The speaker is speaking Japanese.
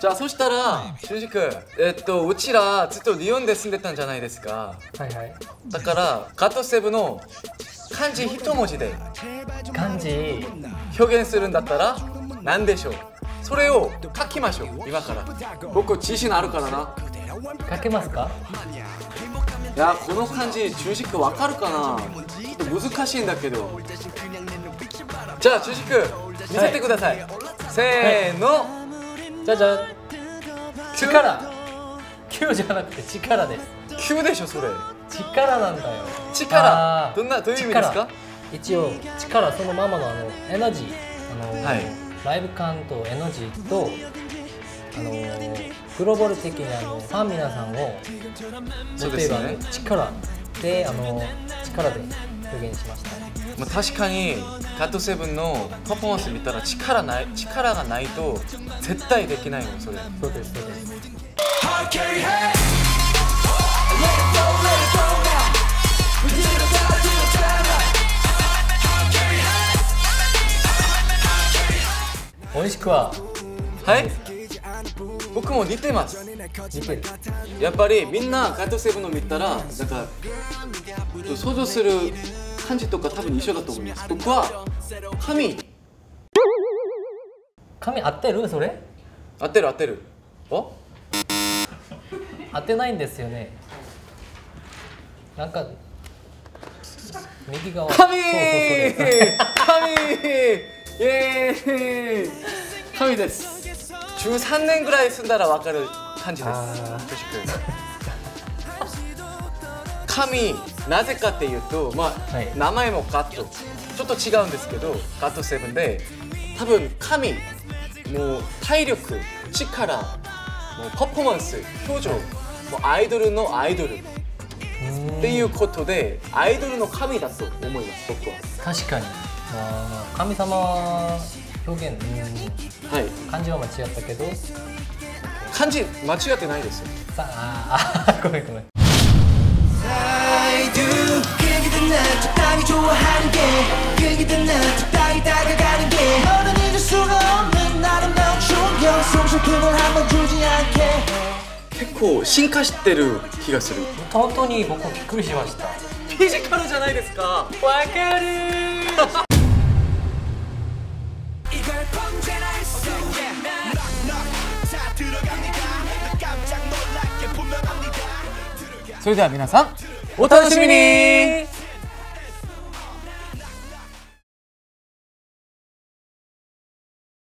じゃあそしたら修二君えっとうちらずっと日本で住んでたんじゃないですか。はいはい。だからガットセブの漢字一文字で漢字。表現するんだったら何でしょう。それを書きましょう今から。僕自信あるからな。書けますか？いやこの漢字中軸わかるかな？難しいんだけど。じゃあ中軸君見せてください、せーの、じゃじゃ力。9じゃなくて力です。9でしょそれ。力なんだよ。力。どんなどういう意味ですか？力。一応力そのままのあのエナジー。あの、はい。ライブ感とエナジーとあのグローバル的にあのファン皆さんをそうですよね。例えば力であの力で表現しました。まあ、確かにガットセブンのパフォーマンス見たら力ない力がないと絶対できないのそれ。そうですそうです。美味しくははい僕も似てますやっぱりみんなガットセブンの見たらなんか想像する感じとか多分一緒だと思います。僕は神。髪合ってる？それ？合ってる合ってる。お？合ってないんですよね。なんか右側。神！そうそうそれ神！イエーイ！神です。13年ぐらい住んだら分かる感じです。神なぜかっていうとまあ、はい。名前もガット。ちょっと違うんですけどガットセブンで多分神もう体力力もうパフォーマンス表情もうアイドルのアイドル。っうん。ていうことでアイドルの神だと思います僕は。確かに。神様表現うんはい。漢字は間違ったけど漢字間違ってないですよ。さあごめんごめん。結構進化してる気がする。弟に僕もびっくりしました。フィジカルじゃないですか。わかるそれでは皆さんお楽しみに。